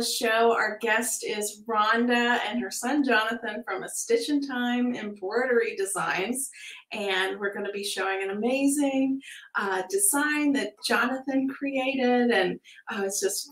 fabulous show. Our guest is Rhonda and her son Jonathan from A Stitch in Time Embroidery Designs. And we're going to be showing an amazing uh, design that Jonathan created. And uh, it's just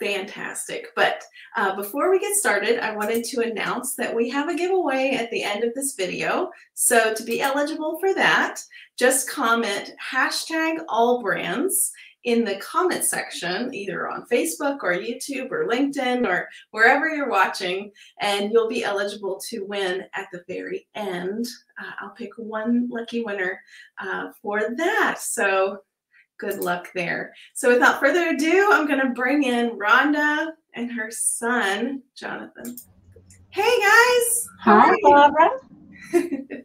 fantastic. But uh, before we get started, I wanted to announce that we have a giveaway at the end of this video. So to be eligible for that, just comment hashtag all brands in the comment section, either on Facebook or YouTube or LinkedIn or wherever you're watching, and you'll be eligible to win at the very end. Uh, I'll pick one lucky winner uh, for that. So good luck there. So without further ado, I'm going to bring in Rhonda and her son, Jonathan. Hey guys. Hi, Barbara.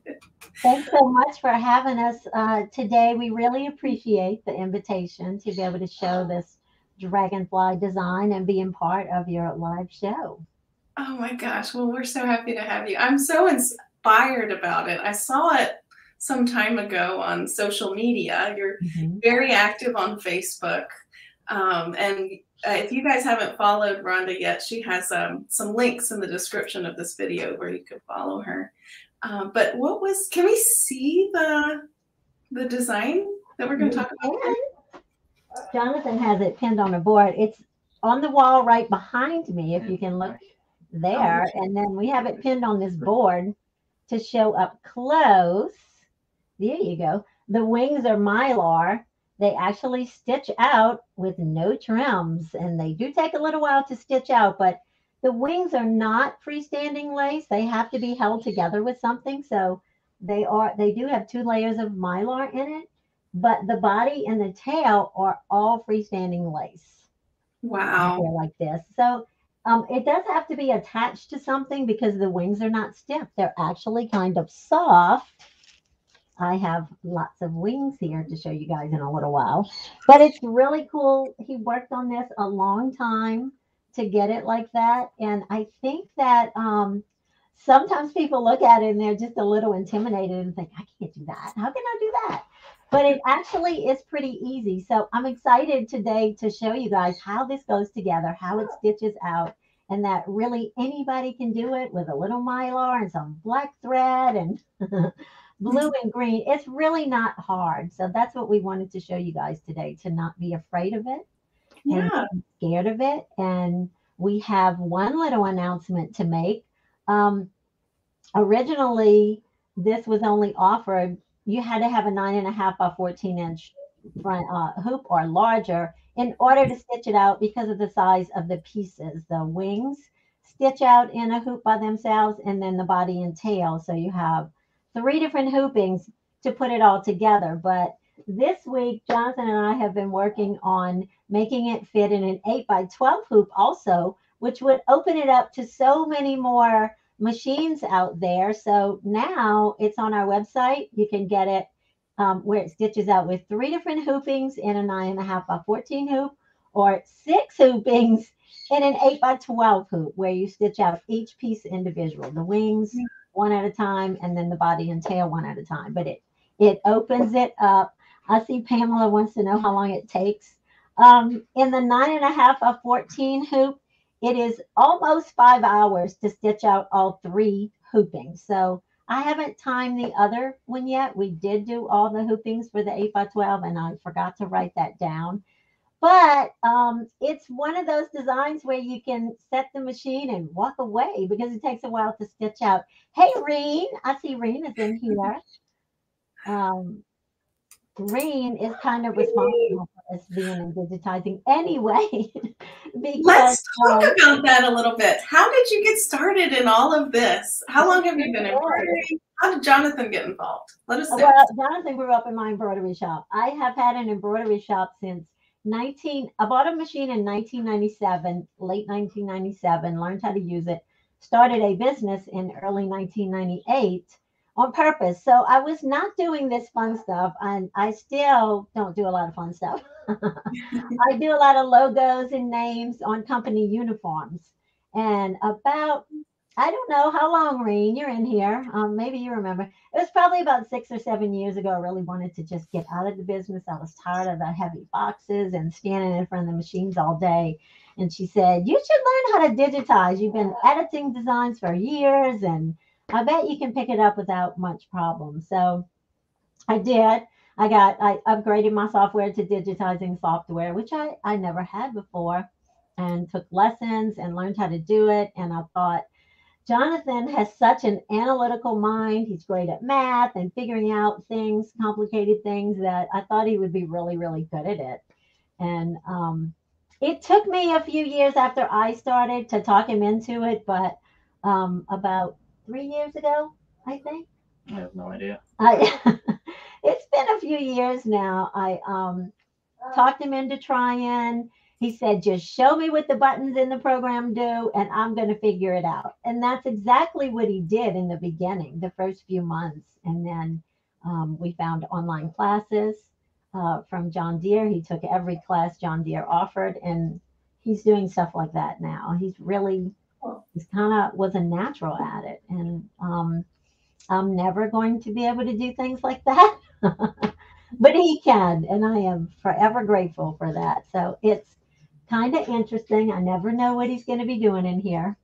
Thanks so much for having us uh, today. We really appreciate the invitation to be able to show this dragonfly design and being part of your live show. Oh my gosh. Well, we're so happy to have you. I'm so inspired about it. I saw it some time ago on social media. You're mm-hmm. very active on Facebook. Um, and uh, if you guys haven't followed Rhonda yet, she has um, some links in the description of this video where you can follow her. Um, but what was, can we see the, the design that we're going to talk about? Jonathan has it pinned on a board. It's on the wall right behind me, if you can look there. Oh, and then we have it pinned on this board to show up close. There you go. The wings are mylar. They actually stitch out with no trims, and they do take a little while to stitch out, but the wings are not freestanding lace. They have to be held together with something. So they are they do have two layers of mylar in it, but the body and the tail are all freestanding lace. Wow. Like this. So um, it does have to be attached to something because the wings are not stiff. They're actually kind of soft I have lots of wings here to show you guys in a little while. But it's really cool. He worked on this a long time to get it like that. And I think that um, sometimes people look at it and they're just a little intimidated and think, I can't do that. How can I do that? But it actually is pretty easy. So I'm excited today to show you guys how this goes together, how it stitches out, and that really anybody can do it with a little mylar and some black thread and blue and green. It's really not hard. So that's what we wanted to show you guys today to not be afraid of it. Yeah. scared of it. And we have one little announcement to make. Um, originally, this was only offered, you had to have a nine and a half by 14 inch front uh, hoop or larger in order to stitch it out because of the size of the pieces. The wings stitch out in a hoop by themselves and then the body and tail. So you have three different hoopings to put it all together. But this week, Jonathan and I have been working on making it fit in an 8 by 12 hoop also, which would open it up to so many more machines out there. So now it's on our website. You can get it um, where it stitches out with three different hoopings in a nine and a half by 14 hoop or six hoopings in an 8 by 12 hoop where you stitch out each piece individual the wings one at a time and then the body and tail one at a time. But it it opens it up. I see Pamela wants to know how long it takes. Um, in the nine and a half of 14 hoop, it is almost five hours to stitch out all three hoopings. So I haven't timed the other one yet. We did do all the hoopings for the 8 by 12 and I forgot to write that down. But um, it's one of those designs where you can set the machine and walk away because it takes a while to stitch out. Hey, Reen, I see Reen is in here. Um, Reen is kind of responsible for us being in digitizing anyway. because, Let's talk about that a little bit. How did you get started in all of this? How long have you been embroidering? How did Jonathan get involved? Let us know. Well, Jonathan grew up in my embroidery shop. I have had an embroidery shop since 19 I bought a machine in 1997, late 1997, learned how to use it, started a business in early 1998 on purpose. So I was not doing this fun stuff and I still don't do a lot of fun stuff. I do a lot of logos and names on company uniforms. And about I don't know how long, Reen, you're in here. Um, maybe you remember. It was probably about six or seven years ago. I really wanted to just get out of the business. I was tired of the heavy boxes and standing in front of the machines all day. And she said, You should learn how to digitize. You've been editing designs for years, and I bet you can pick it up without much problem. So I did. I got, I upgraded my software to digitizing software, which I, I never had before, and took lessons and learned how to do it. And I thought, Jonathan has such an analytical mind. He's great at math and figuring out things, complicated things that I thought he would be really, really good at it. And um, it took me a few years after I started to talk him into it, but um, about three years ago, I think. I have no idea. I, it's been a few years now. I um, talked him into trying he said, just show me what the buttons in the program do, and I'm going to figure it out. And that's exactly what he did in the beginning, the first few months. And then um, we found online classes uh, from John Deer. He took every class John Deer offered, and he's doing stuff like that now. He's really, he's kind of was a natural at it. And um, I'm never going to be able to do things like that. but he can, and I am forever grateful for that. So it's kind of interesting. I never know what he's going to be doing in here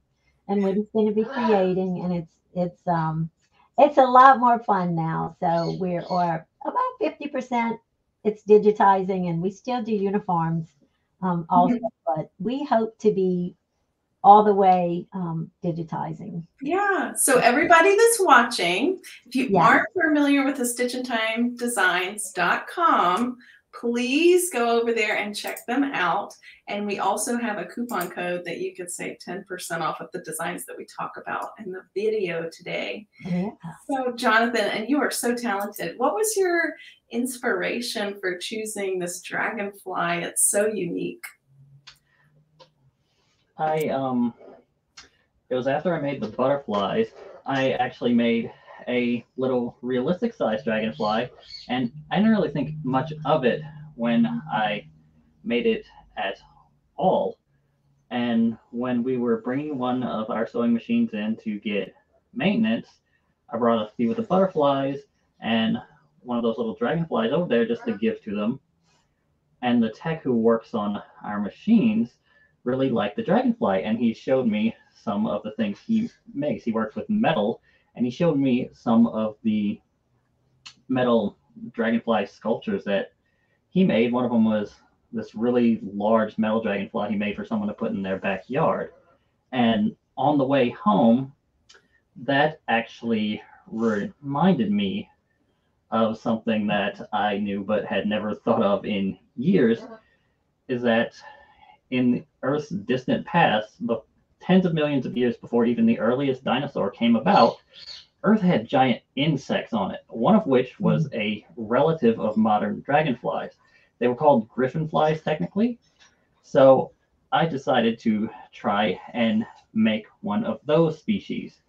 and what he's going to be creating. And it's, it's, um, it's a lot more fun now. So we're, or about 50% it's digitizing and we still do uniforms um, also, mm-hmm. but we hope to be all the way um, digitizing. Yeah. So everybody that's watching, if you aren't familiar with the Stitch in Time Designs.com, please go over there and check them out. And we also have a coupon code that you could save 10% off of the designs that we talk about in the video today. Yeah. So, Jonathan, and you are so talented. What was your inspiration for choosing this dragonfly? It's so unique. I, um, it was after I made the butterflies, I actually made a little realistic size dragonfly, and I didn't really think much of it when I made it at all. And when we were bringing one of our sewing machines in to get maintenance, I brought a few of the butterflies and one of those little dragonflies over there just to give to them. And the tech who works on our machines really liked the dragonfly, and he showed me some of the things he makes. He works with metal, and he showed me some of the metal dragonfly sculptures that he made. One of them was this really large metal dragonfly he made for someone to put in their backyard. And on the way home, that actually reminded me of something that I knew but had never thought of in years is that in the Earth's distant past, the tens of millions of years before even the earliest dinosaur came about, Earth had giant insects on it, one of which was hmm. a relative of modern dragonflies. They were called griffin flies, technically. So I decided to try and make one of those species.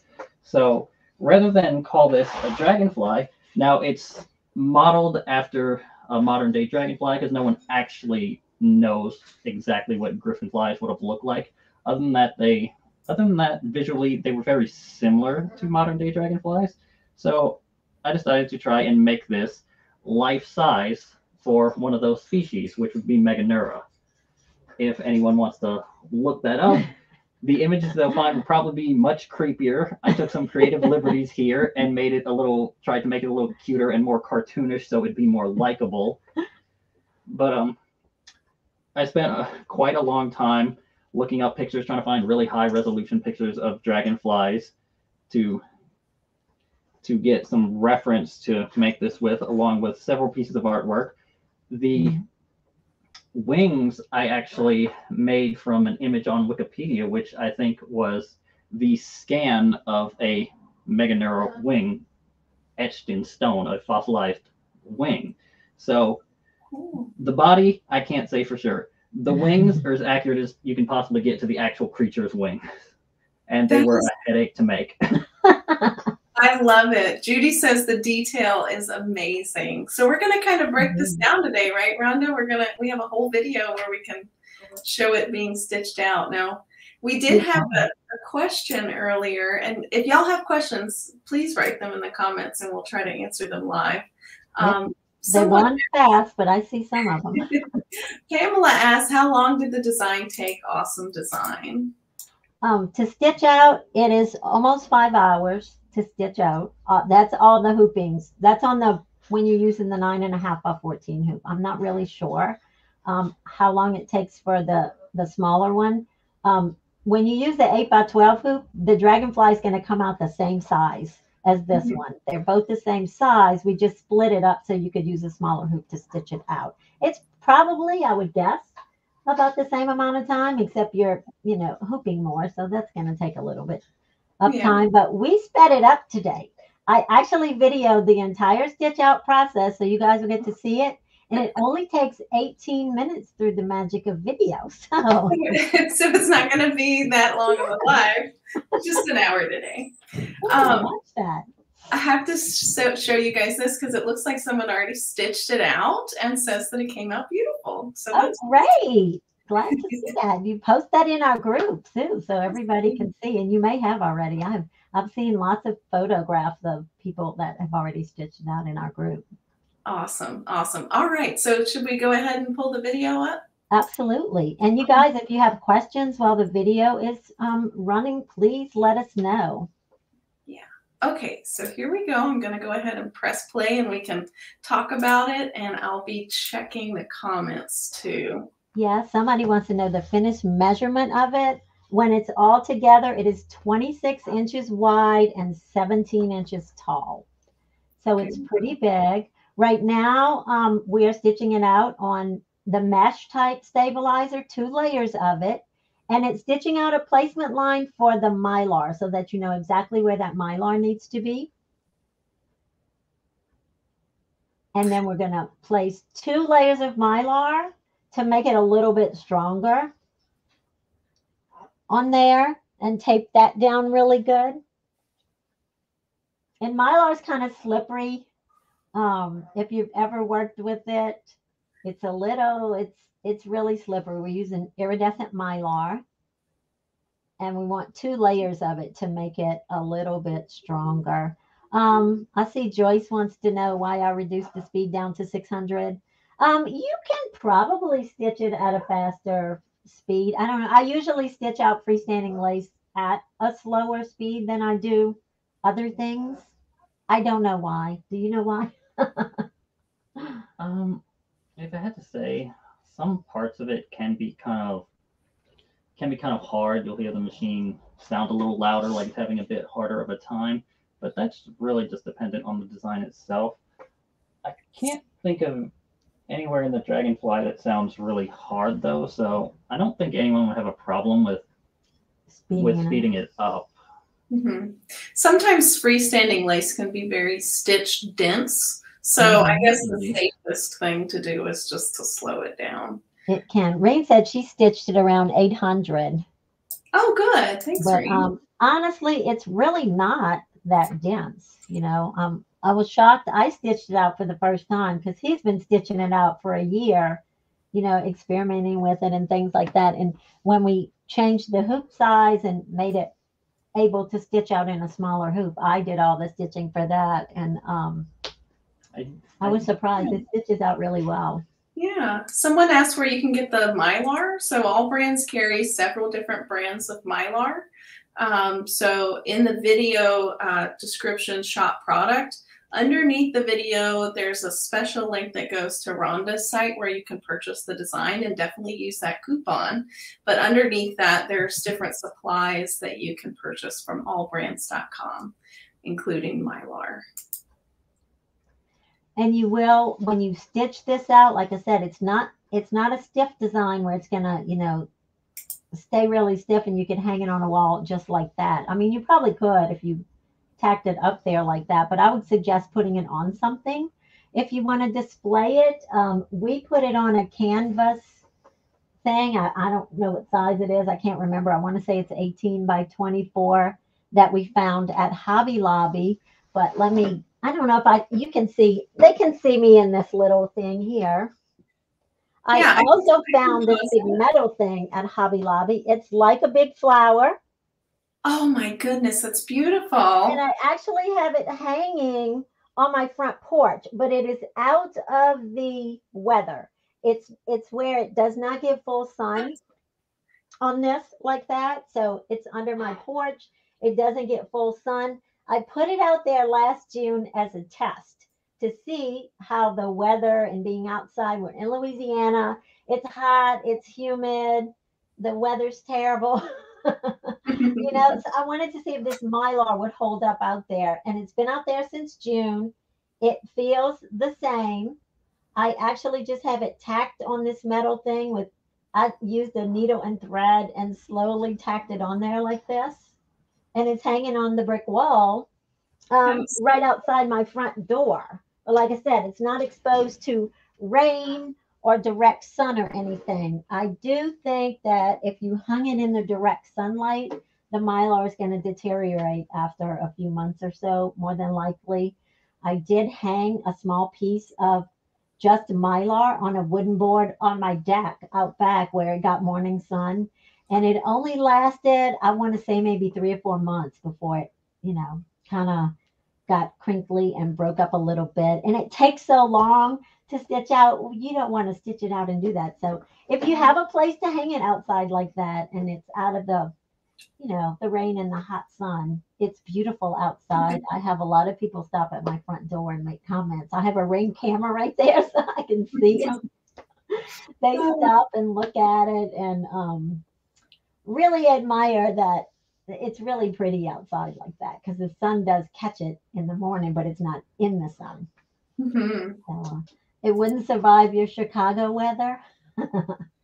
So rather than call this a dragonfly, now it's modeled after a modern day dragonfly because no one actually knows exactly what griffin flies would have looked like. Other than that, they other than that, visually they were very similar to modern day dragonflies. So I decided to try and make this life size for one of those species, which would be Meganeura. If anyone wants to look that up, the images they'll find will probably be much creepier. I took some creative liberties here and made it a little, tried to make it a little cuter and more cartoonish so it'd be more likable. But um, I spent a, quite a long time looking up pictures, trying to find really high resolution pictures of dragonflies to to get some reference to make this with, along with several pieces of artwork. The mm-hmm. wings I actually made from an image on Wikipedia, which I think was the scan of a Meganeura wing etched in stone, a fossilized wing. So the body, I can't say for sure. The wings are as accurate as you can possibly get to the actual creature's wings. And they were a headache to make. I love it. Judy says the detail is amazing. So we're going to kind of break this mm-hmm. down today, right, Rhonda? We're going to, we have a whole video where we can show it being stitched out. Now, we did have a, a a question earlier, and if y'all have questions, please write them in the comments, and we'll try to answer them live. Um, They someone- run fast, but I see some of them. Pamela asked, "How long did the design take? Awesome design." Um, to stitch out, it is almost five hours to stitch out. Uh, that's all the hoopings. That's on the when you're using the nine and a half by 14 hoop. I'm not really sure um, how long it takes for the the smaller one. Um, when you use the 8 by 12 hoop, the dragonfly is going to come out the same size as this Mhm. one. They're both the same size. We just split it up so you could use a smaller hoop to stitch it out. It's probably, I would guess, about the same amount of time, except you're, you know, hooping more. So that's going to take a little bit of Yeah. time, but we sped it up today. I actually videoed the entire stitch out process so you guys will get to see it. And it only takes 18 minutes through the magic of video. So so it's not going to be that long of a live, just an hour today. Um, watch that. I have to so, show you guys this because it looks like someone already stitched it out and says that it came out beautiful. So Oh, that's great. Glad to see that. You post that in our group too, so everybody can see. And you may have already. I've I've seen lots of photographs of people that have already stitched it out in our group. Awesome. Awesome. All right. So should we go ahead and pull the video up? Absolutely. And you guys, if you have questions while the video is um, running, please let us know. Yeah. Okay, so here we go. I'm going to go ahead and press play and we can talk about it. And I'll be checking the comments too. Yeah, somebody wants to know the finished measurement of it. When it's all together, it is 26 inches wide and 17 inches tall. So it's pretty big. Right now, um, we are stitching it out on the mesh type stabilizer, two layers of it. And it's stitching out a placement line for the mylar so that you know exactly where that mylar needs to be. And then we're going to place two layers of mylar to make it a little bit stronger on there and tape that down really good. And mylar is kind of slippery. Um, if you've ever worked with it, it's a little, it's it's really slippery. We're using iridescent mylar. And we want two layers of it to make it a little bit stronger. Um, I see Joyce wants to know why I reduced the speed down to 600. Um, you can probably stitch it at a faster speed. I don't know. I usually stitch out freestanding lace at a slower speed than I do other things. I don't know why. Do you know why? Um, if I had to say, some parts of it can be kind of can be kind of hard. You'll hear the machine sound a little louder, like it's having a bit harder of a time. But that's really just dependent on the design itself. I can't think of anywhere in the Dragonfly that sounds really hard though, so I don't think anyone would have a problem with Speeding with it up. speeding it up. Mhm. Sometimes freestanding lace can be very stitch dense. So I Mhm. guess the safest thing to do is just to slow it down. It can. Reen said she stitched it around 800. Oh, good. Thanks, but Reed. um, honestly, it's really not that dense. You know, um, I was shocked. I stitched it out for the first time because he's been stitching it out for a year, you know, experimenting with it and things like that. And when we changed the hoop size and made it able to stitch out in a smaller hoop, I did all the stitching for that. And um, I, I was surprised. It stitches out really well. Yeah. Someone asked where you can get the Mylar. So all brands carry several different brands of Mylar. Um, so in the video uh, description shop product, underneath the video, there's a special link that goes to Rhonda's site where you can purchase the design and definitely use that coupon. But underneath that, there's different supplies that you can purchase from allbrands.com, including Mylar. And you will when you stitch this out like i said it's not it's not a stiff design where it's gonna you know stay really stiff and you can hang it on a wall just like that. I mean you probably could if you tacked it up there like that but i would suggest putting it on something. If you want to display it um, we put it on a canvas thing. I, I don't know what size it is. I can't remember. I want to say it's 18 by 24 that we found at hobby lobby but let me I don't know if I you can see they can see me in this little thing here. I Yeah, also I found this big metal thing at Hobby Lobby. It's like a big flower. Oh my goodness, that's beautiful. And. I actually have it hanging on my front porch, but it is out of the weather. It's it's where it does not get full sun on this like that. So it's under my porch. It doesn't get full sun. I put it out there last June as a test to see how the weather and being outside. We're in Louisiana. It's hot, it's humid, the weather's terrible. you know, so I wanted to see if this mylar would hold up out there, and it's been out there since June. It feels the same. I actually just have it tacked on this metal thing with. I used a needle and thread and slowly tacked it on there like this, and it's hanging on the brick wall, um, Nice. right outside my front door. But like I said, it's not exposed to rain or direct sun or anything. I do think that if you hung it in the direct sunlight, the mylar is going to deteriorate after a few months or so, more than likely. I did hang a small piece of just mylar on a wooden board on my deck out back where it got morning sun. And it only lasted, I want to say maybe three or four months before it, you know, kind of got crinkly and broke up a little bit. And it takes so long to stitch out. You don't want to stitch it out and do that. So if you have a place to hang it outside like that and it's out of the you know the rain and the hot sun it's beautiful outside i have a lot of people stop at my front door and make comments i have a ring camera right there so i can see them they stop and look at it and um really admire that it's really pretty outside like that because the sun does catch it in the morning but it's not in the sun Mhm. so it wouldn't survive your chicago weather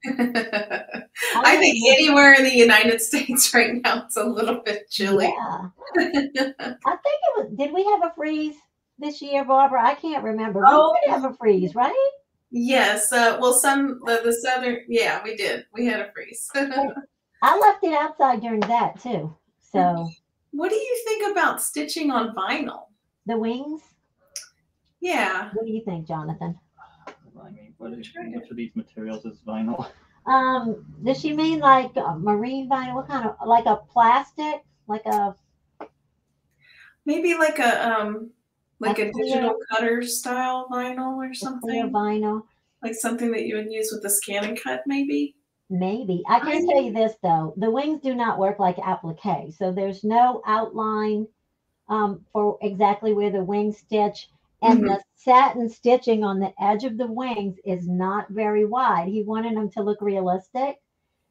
I think anywhere in the United States right now it's a little bit chilly. Yeah. I think it was. Did we have a freeze this year, Barbara? I can't remember. We Oh. did have a freeze, right? yes, uh, well, some the, the southern, yeah, we did. We had a freeze. I left it outside during that too. So what do you think about stitching on vinyl? the wings. Yeah, What do you think, Jonathan? Remind me, what is, which of these materials is vinyl? Um, does she mean like a marine vinyl? What kind of like a plastic, like a maybe like a um like A a clear- digital cutter style vinyl or clear something, vinyl? like something that you would use with the ScanNCut, maybe. Maybe. I can tell you this though, the wings do not work like applique. So there's no outline um, for exactly where the wing stitch. And Mhm. the satin stitching on the edge of the wings is not very wide. He wanted them to look realistic.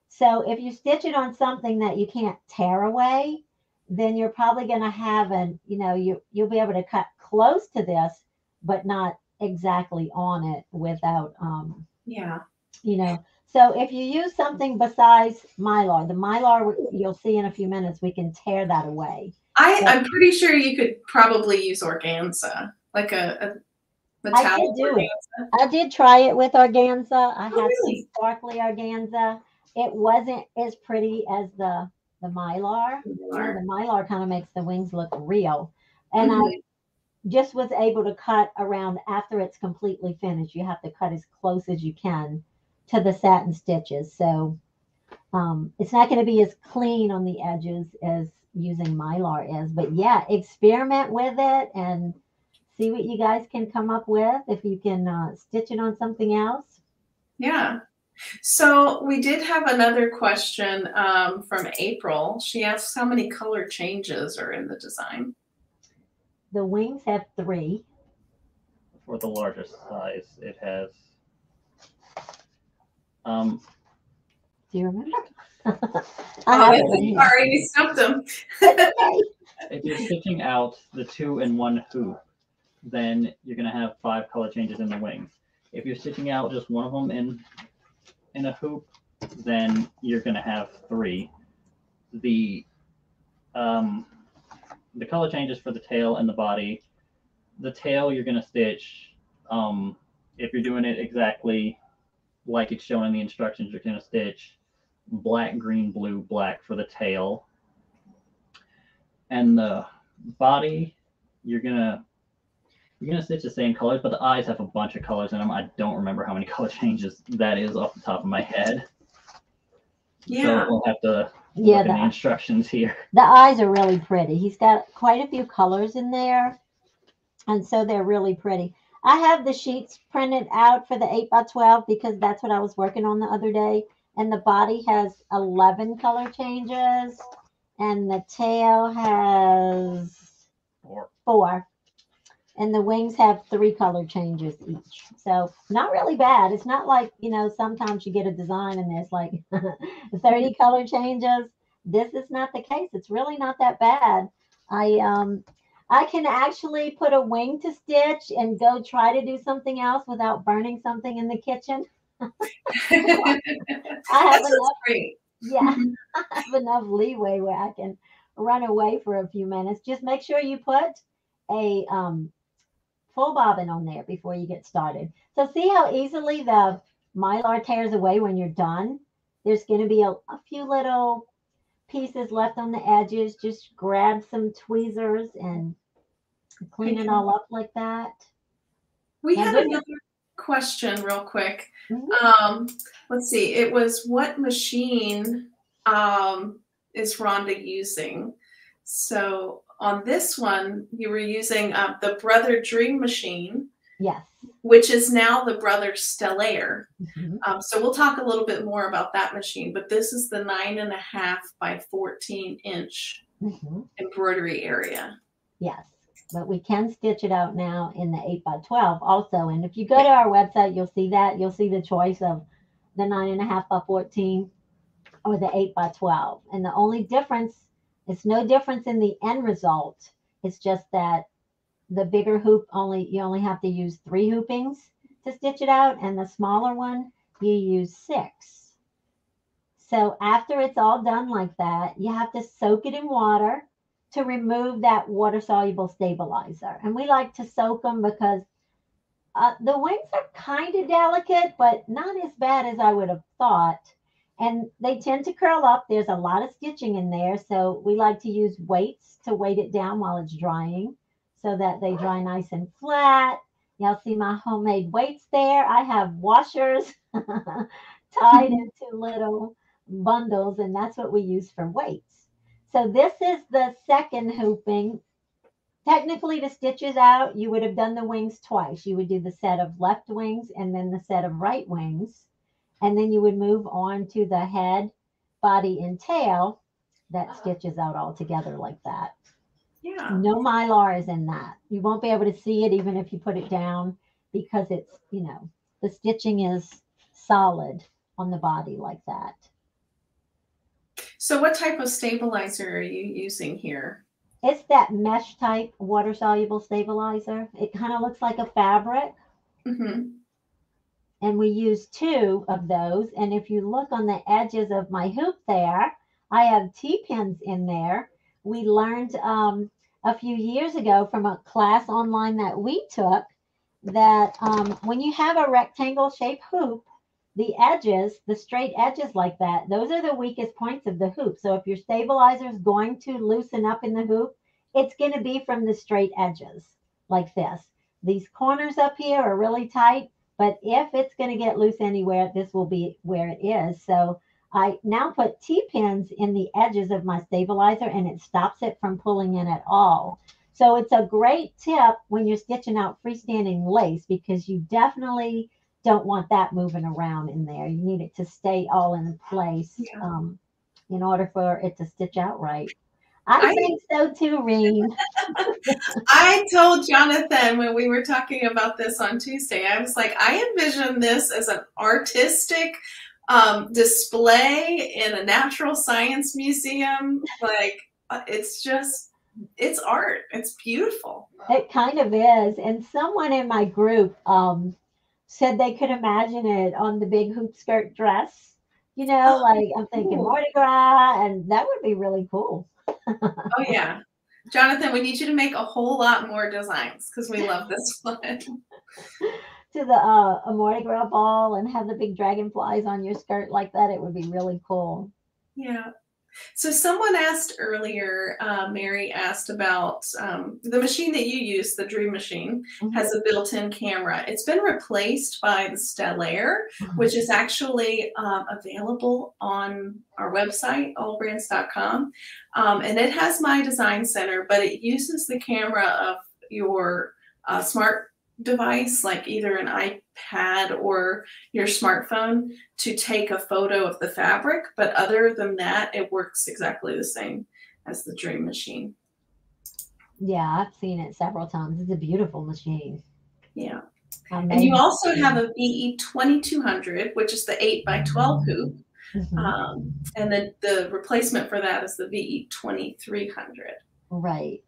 So if you stitch it on something that you can't tear away, then you're probably going to have an, you know, you you'll be able to cut close to this, but not exactly on it without um, Yeah. you know. So if you use something besides mylar, the mylar you'll see in a few minutes, we can tear that away. I, Yeah. I'm pretty sure you could probably use organza, like a, a metallic do it. I did try it with organza. I had Oh, really? some sparkly organza. It wasn't as pretty as the the mylar. You know, the mylar kind of makes the wings look real. And Mhm. I just was able to cut around after it's completely finished. You have to cut as close as you can to the satin stitches. So um, it's not going to be as clean on the edges as using mylar is. But yeah, experiment with it and see what you guys can come up with. If you can uh, stitch it on something else. Yeah. So we did have another question um, from April. She asks how many color changes are in the design. The wings have three. For the largest size, it has. Um, Do you remember? I have it right here. sorry, we stumped them. if you're stitching out the two in one hoop, then you're gonna have five color changes in the wings. If you're stitching out just one of them in in a hoop, then you're gonna have three. The um, the color changes for the tail and the body. The tail you're gonna stitch. Um, if you're doing it exactly like it's showing the instructions, you're gonna stitch black, green, blue, black for the tail and the body you're gonna you're gonna stitch the same colors but the eyes have a bunch of colors in them i don't remember how many color changes that is off the top of my head Yeah. so we'll have to Yeah, look the the, instructions here. the eyes are really pretty. He's got quite a few colors in there. And so they're really pretty. I have the sheets printed out for the 8 by 12 because that's what I was working on the other day. And the body has 11 color changes, and the tail has Or four. And the wings have three color changes each. So not really bad. It's not like, you know, sometimes you get a design and there's like 30 color changes. This is not the case. It's really not that bad. I um I can actually put a wing to stitch and go try to do something else without burning something in the kitchen. I have enough great. yeah, I have enough leeway where I can run away for a few minutes. Just make sure you put a um, full bobbin on there before you get started. So see how easily the mylar tears away when you're done? There's going to be a, a few little pieces left on the edges. Just grab some tweezers and clean it all up like that. We Yeah, had good. another question real quick. Mhm. Um, let's see. It was what machine um, is Rhonda using? So on this one, you were using uh, the Brother Dream machine, Yes. which is now the Brother Stellaire. Mhm. Um, so we'll talk a little bit more about that machine. But this is the nine and a half by 14 inch Mhm. embroidery area. Yes, but we can stitch it out now in the 8 by 12 also. And if you go to our website, you'll see that. You'll see the choice of the 9.5 by 14 or the 8 by 12. And the only difference, it's no difference in the end result. It's just that the bigger hoop only, you only have to use three hoopings to stitch it out. And the smaller one, you use six. So after it's all done like that, you have to soak it in water to remove that water soluble stabilizer. And we like to soak them because uh, the wings are kind of delicate, but not as bad as I would have thought. And they tend to curl up. There's a lot of stitching in there. So we like to use weights to weight it down while it's drying so that they dry nice and flat. Y'all see my homemade weights there. I have washers tied into little bundles, and that's what we use for weights. So this is the second hooping. Technically, to stitch it out, you would have done the wings twice. You would do the set of left wings and then the set of right wings. And then you would move on to the head, body, and tail that uh-huh. stitches out all together like that. Yeah. No mylar is in that. You won't be able to see it even if you put it down because it's, you know, the stitching is solid on the body like that. So what type of stabilizer are you using here? It's that mesh type water soluble stabilizer. It kind of looks like a fabric. hmm And we use two of those. And if you look on the edges of my hoop there, I have T pins in there. We learned um, a few years ago from a class online that we took that um, when you have a rectangle shaped hoop, the edges, the straight edges like that, those are the weakest points of the hoop. So if your stabilizer is going to loosen up in the hoop, it's going to be from the straight edges like this. These corners up here are really tight, but if it's going to get loose anywhere, this will be where it is. So I now put T-pins in the edges of my stabilizer and it stops it from pulling in at all. So it's a great tip when you're stitching out freestanding lace because you definitely don't want that moving around in there. You need it to stay all in place Yeah. um, in order for it to stitch out right. I, I- think so too, Reen. I told Jonathan when we were talking about this on Tuesday, I was like, I envision this as an artistic um, display in a natural science museum. Like, uh, it's just, it's art. It's beautiful. It kind of is. And someone in my group um, said they could imagine it on the big hoop skirt dress. You know, Oh, like I'm thinking cool. Mardi Gras, and that would be really cool. Oh, yeah. Jonathan, we need you to make a whole lot more designs because we love this one. To the uh, a Mardi Gras ball and have the big dragonflies on your skirt like that, it would be really cool. Yeah. So someone asked earlier, uh, Mary asked about um, the machine that you use, the Dream Machine, Mhm. has a built-in camera. It's been replaced by the Stellaire, Mhm. which is actually um, available on our website, allbrands.com. Um, and it has my design center, but it uses the camera of your uh, smart device, like either an iPad or your smartphone, to take a photo of the fabric. But other than that, it works exactly the same as the Dream Machine. Yeah, I've seen it several times. It's a beautiful machine. Yeah. I And you also have a VE 2200, which is the 8 by 12 hoop. Mhm. Um, and then the replacement for that is the VE 2300. Right.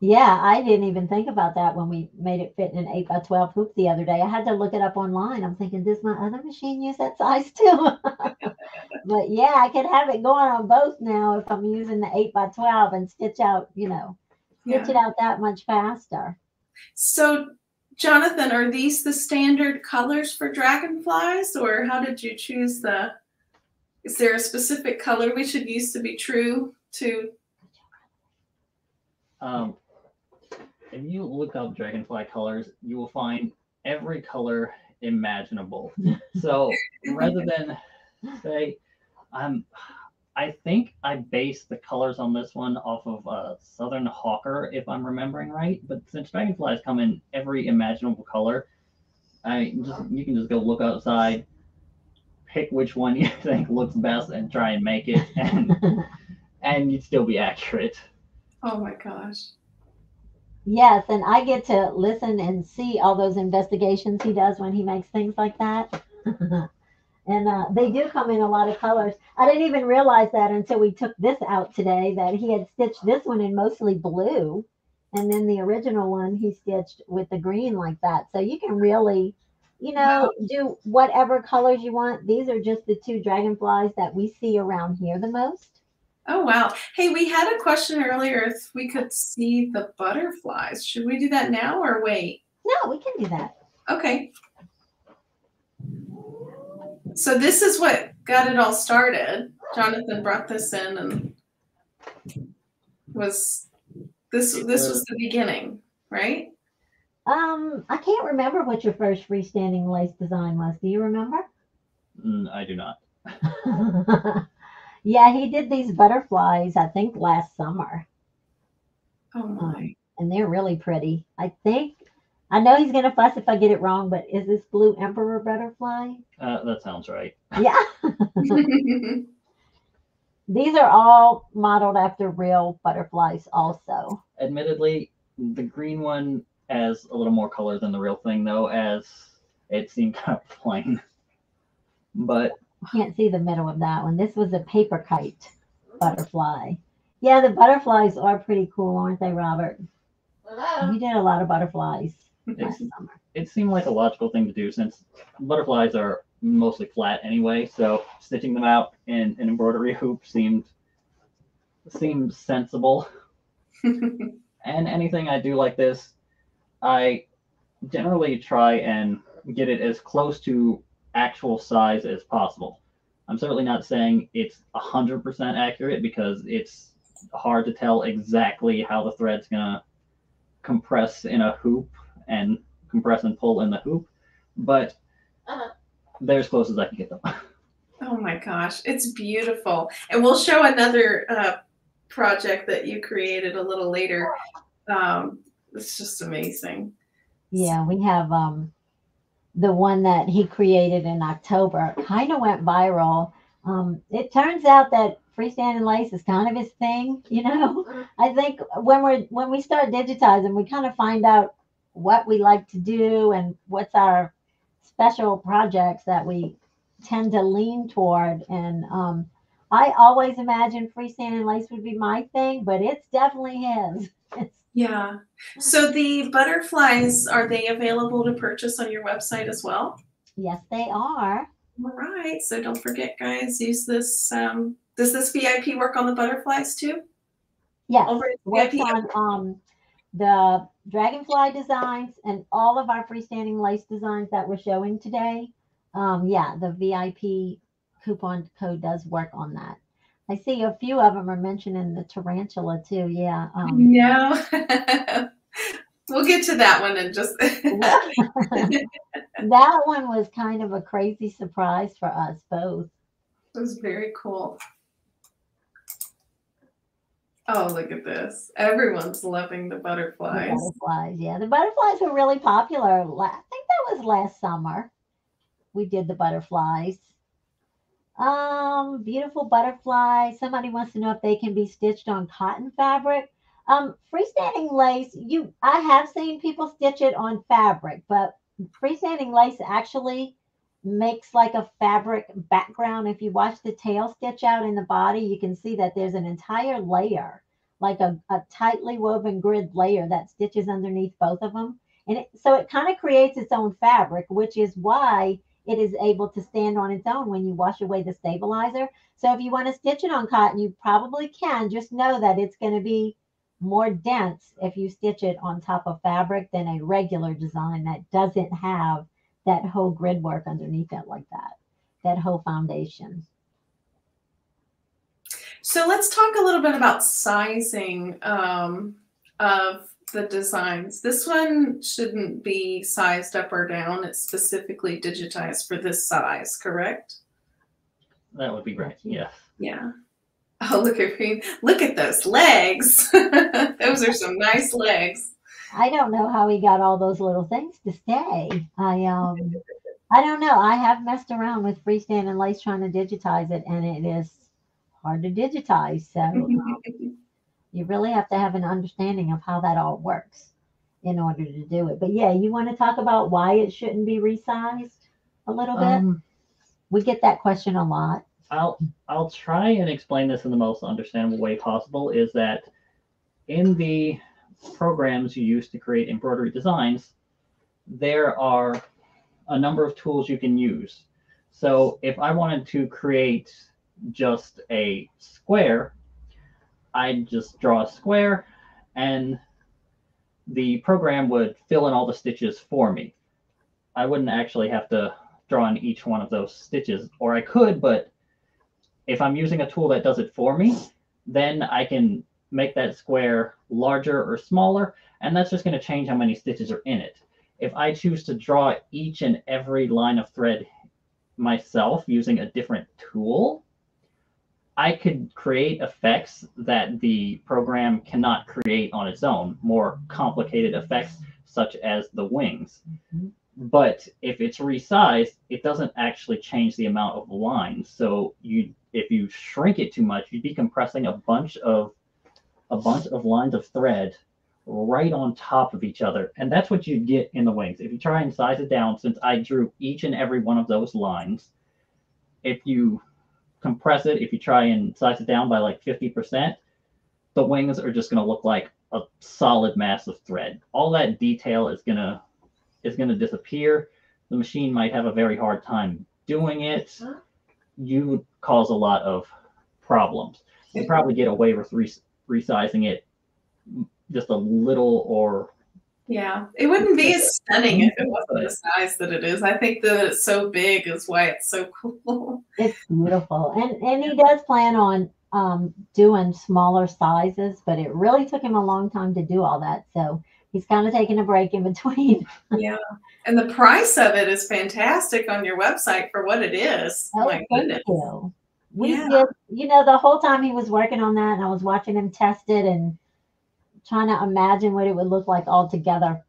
Yeah, I didn't even think about that when we made it fit in an 8 by 12 hoop the other day. I had to look it up online. I'm thinking, does my other machine use that size too? but yeah, I could have it going on both now if I'm using the 8 by 12 and stitch out, you know, stitch Yeah. it out that much faster. So, Jonathan, are these the standard colors for dragonflies, or how did you choose the? Is there a specific color we should use to be true to? Um, if you look up dragonfly colors, you will find every color imaginable. So rather than say, I'm, I think I based the colors on this one off of uh, Southern Hawker, if I'm remembering right. But since dragonflies come in every imaginable color, I just you can just go look outside, pick which one you think looks best, and try and make it, and and you'd still be accurate. Oh my gosh! Yes, and I get to listen and see all those investigations he does when he makes things like that. and uh, they do come in a lot of colors. I didn't even realize that until we took this out today that he had stitched this one in mostly blue. And then the original one he stitched with the green like that. So you can really, you know, do whatever colors you want. These are just the two dragonflies that we see around here the most. Oh wow! Hey, we had a question earlier if we could see the butterflies. Should we do that now or wait? No, we can do that. Okay. So this is what got it all started. Jonathan brought this in and was this this was the beginning, right? Um, I can't remember what your first freestanding lace design was. Do you remember? Mm, I do not. yeah, he did these butterflies, I think, last summer, Oh my. and they're really pretty. I think I know he's gonna fuss if I get it wrong, but is this blue emperor butterfly? Uh, that sounds right. Yeah, these are all modeled after real butterflies, also. Admittedly, the green one has a little more color than the real thing, though, as it seemed kind of plain. But Can't see the middle of that one. This was a paper kite butterfly. Yeah, the butterflies are pretty cool, aren't they, Robert? You did a lot of butterflies last summer. it seemed like a logical thing to do since butterflies are mostly flat anyway. So stitching them out in an embroidery hoop seemed seemed sensible. and anything I do like this, I generally try and get it as close to actual size as possible. I'm certainly not saying it's 100% accurate because it's hard to tell exactly how the thread's going to compress in a hoop and compress and pull in the hoop, but Uh-huh. they're as close as I can get them. Oh my gosh, it's beautiful. And we'll show another uh, project that you created a little later. Um, it's just amazing. Yeah, we have um the one that he created in October. Kind of went viral. Um, it turns out that freestanding lace is kind of his thing. You know, I think when we're when we start digitizing, we kind of find out what we like to do and what's our special projects that we tend to lean toward. And um, I always imagined freestanding lace would be my thing, but it's definitely his. It's Yeah. So the butterflies, are they available to purchase on your website as well? yes, they are. All right. So don't forget, guys, use this. Um, does this VIP work on the butterflies too? Yes. Works VIP? on um, the dragonfly designs and all of our freestanding lace designs that we're showing today. Um, yeah, the VIP coupon code does work on that. I see a few of them are mentioning the tarantula too. Yeah. Um, No. we'll get to that one in just. that one was kind of a crazy surprise for us both. It was very cool. Oh, look at this. Everyone's loving the The butterflies. butterflies, yeah. The butterflies were really popular. I think that was last summer. We did the butterflies. Um, beautiful butterfly. Somebody wants to know if they can be stitched on cotton fabric. Um, freestanding lace, you I have seen people stitch it on fabric, but freestanding lace actually makes like a fabric background. If you watch the tail stitch out in the body, you can see that there's an entire layer, like a, a tightly woven grid layer that stitches underneath both of them. And it, so it kind of creates its own fabric, which is why it is able to stand on its own when you wash away the stabilizer. So if you want to stitch it on cotton, you probably can. Just know that it's going to be more dense if you stitch it on top of fabric than a regular design that doesn't have that whole grid work underneath it like that, that whole foundation. So let's talk a little bit about sizing um, of the designs. This one shouldn't be sized up or down. It's specifically digitized for this size, correct? That would be great. Yes. Yeah. Oh, look at me. Look at those legs. those are some nice legs. I don't know how he got all those little things to stay. I um I don't know. I have messed around with freestanding lace trying to digitize it and it is hard to digitize. So um, you really have to have an understanding of how that all works in order to do it. But yeah, you want to talk about why it shouldn't be resized a little bit? Um, we get that question a lot. I'll I'll try and explain this in the most understandable way possible. Is that in the programs you use to create embroidery designs, there are a number of tools you can use. So if I wanted to create just a square, I'd just draw a square and the program would fill in all the stitches for me. I wouldn't actually have to draw in each one of those stitches, or I could, but if I'm using a tool that does it for me, then I can make that square larger or smaller, and that's just going to change how many stitches are in it. If I choose to draw each and every line of thread myself using a different tool, I could create effects that the program cannot create on its own, more complicated effects such as the wings. Mhm. But if it's resized, it doesn't actually change the amount of lines. So you if you shrink it too much, you'd be compressing a bunch of a bunch of lines of thread right on top of each other. And that's what you get in the wings. If you try and size it down, since I drew each and every one of those lines, if you compress it, if you try and size it down by like 50%, the wings are just going to look like a solid mass of thread. All that detail is going to is going to disappear. The machine might have a very hard time doing it. You would cause a lot of problems. You probably get away with re- resizing it just a little or Yeah, it wouldn't be as stunning if it wasn't the size that it is. I think that it's so big is why it's so cool. It's beautiful. And and he does plan on um doing smaller sizes, but it really took him a long time to do all that. So he's kind of taking a break in between. yeah, and the price of it is fantastic on your website for what it is. Oh, My thank goodness. you. We Yeah. did, you know, the whole time he was working on that, and I was watching him test it and trying to imagine what it would look like all together.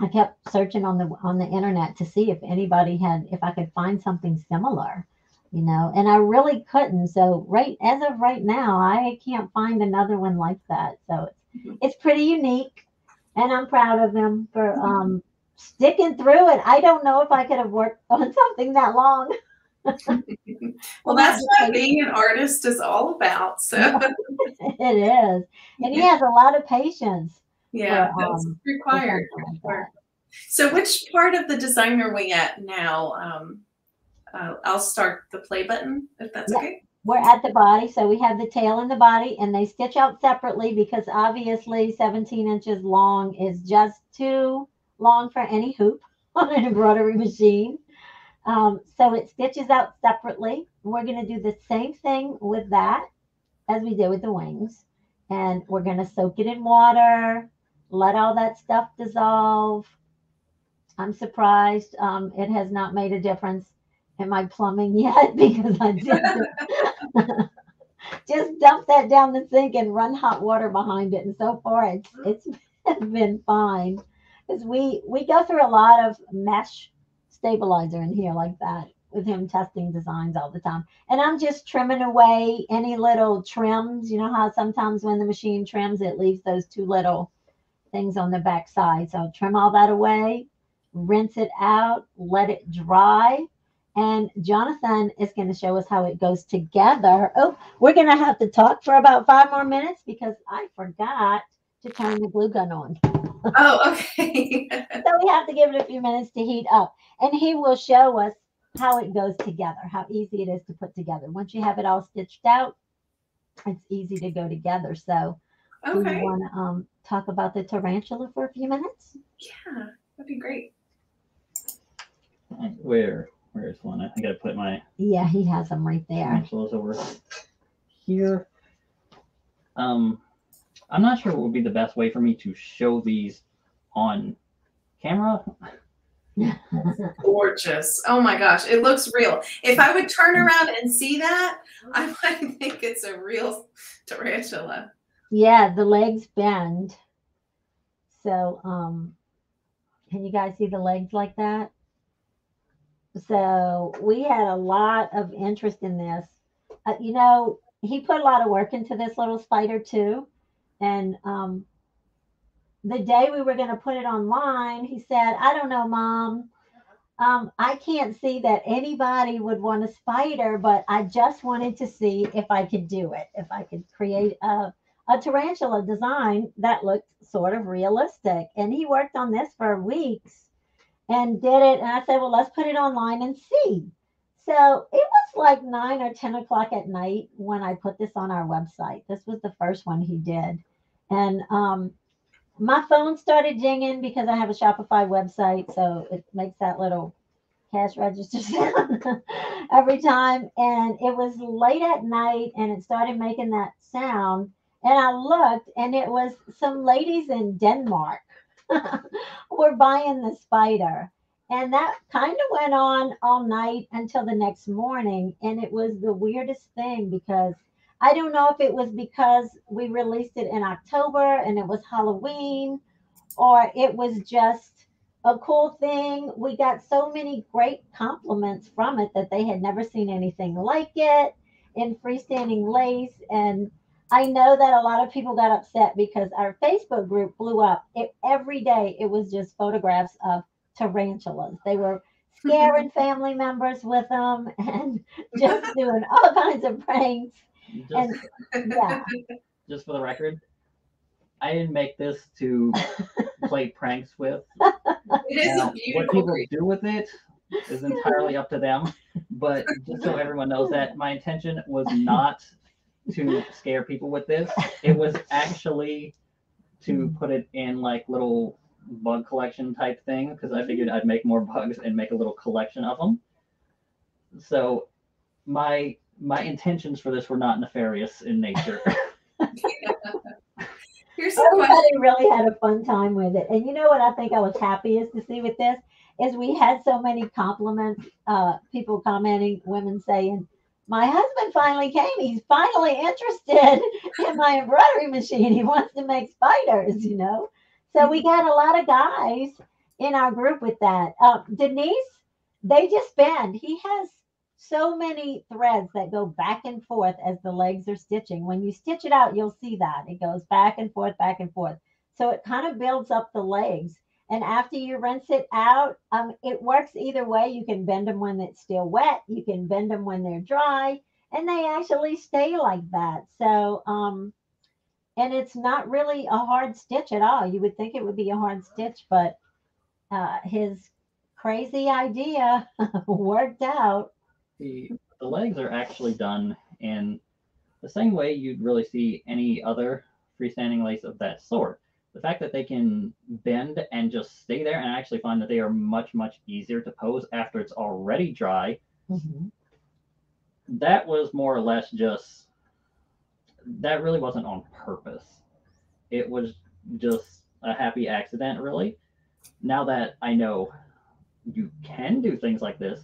I kept searching on the on the internet to see if anybody had if I could find something similar, you know, and I really couldn't. So right as of right now, I can't find another one like that. So it's Mhm. it's pretty unique, and I'm proud of them for um sticking through it. I don't know if I could have worked on something that long. Well, that's what being an artist is all about. So, it is. And he has a lot of patience. yeah, for, that's um, required. like. So, which part of the design are we at now? Um, uh, I'll start the play button if that's Yeah. okay. We're at the body, so we have the tail and the body, and they stitch out separately because obviously 17 inches long is just too long for any hoop on an embroidery machine. Um, so it stitches out separately. We're going to do the same thing with that. as we did with the wings. And we're going to soak it in water, let all that stuff dissolve. I'm surprised um, it has not made a difference in my plumbing yet because I just, just dump that down the sink and run hot water behind it. And so far, it's it's been fine because we we go through a lot of mesh stabilizer in here like that with him testing designs all the time. And I'm just trimming away any little trims. You know how sometimes when the machine trims, it leaves those two little things on the back side. So I'll trim all that away, rinse it out, let it dry. And Jonathan is going to show us how it goes together. Oh, we're going to have to talk for about five more minutes because I forgot to turn the glue gun on. Oh, okay. so we have to give it a few minutes to heat up. And he will show us how it goes together, how easy it is to put together. Once you have it all stitched out, it's easy to go together. So do okay. you want to um, talk about the tarantula for a few minutes? Yeah, that'd be great. Where? Where is one? I gotta put my Yeah, he has them right there. tarantulas over here. Um, I'm not sure what would be the best way for me to show these on camera. Gorgeous. Oh my gosh, it looks real. If I would turn around and see that, I might think it's a real tarantula. yeah, the legs bend. So, um, can you guys see the legs like that? So we had a lot of interest in this. Uh, you know, he put a lot of work into this little spider too. And um, the day we were going to put it online, he said, I don't know, mom. Um, I can't see that anybody would want a spider, but I just wanted to see if I could do it, if I could create a, a tarantula design that looked sort of realistic. And he worked on this for weeks and did it. And I said, well, let's put it online and see. So it was like nine or 10 o'clock at night when I put this on our website. This was the first one he did. And um, my phone started dinging because I have a Shopify website. So it makes that little cash register sound every time. And it was late at night and it started making that sound. And I looked and it was some ladies in Denmark were buying the spider. And that kind of went on all night until the next morning. And it was the weirdest thing because I don't know if it was because we released it in October and it was Halloween or it was just a cool thing. We got so many great compliments from it that they had never seen anything like it in freestanding lace. And I know that a lot of people got upset because our Facebook group blew up. It, every day it was just photographs of tarantulas. They were scaring family members with them and just doing all kinds of pranks. Just, And yeah, just for the record, I didn't make this to play pranks with. It is Now, what people do with it is entirely up to them. But just so everyone knows that my intention was not to scare people with this. It was actually to mm-hmm. put it in like little bug collection type thing because I figured mm-hmm. I'd make more bugs and make a little collection of them. So my my intentions for this were not nefarious in nature. Here's a question. everybody really had a fun time with it. And you know what I think I was happiest to see with this is we had so many compliments, uh, people commenting, women saying, my husband finally came. He's finally interested in my embroidery machine. He wants to make spiders, you know. So we got a lot of guys in our group with that. Uh, Denise, they just bend. He has so many threads that go back and forth as the legs are stitching. When you stitch it out, you'll see that it goes back and forth, back and forth. So it kind of builds up the legs. And after you rinse it out, um, it works either way. You can bend them when it's still wet. You can bend them when they're dry, and they actually stay like that. So, um, and it's not really a hard stitch at all. You would think it would be a hard stitch, but uh, his crazy idea worked out. The the legs are actually done in the same way you'd really see any other freestanding lace of that sort. The fact that they can bend and just stay there, and I actually find that they are much, much easier to pose after it's already dry. Mm-hmm. That was more or less just that really wasn't on purpose. It was just a happy accident, really. Now that I know you can do things like this,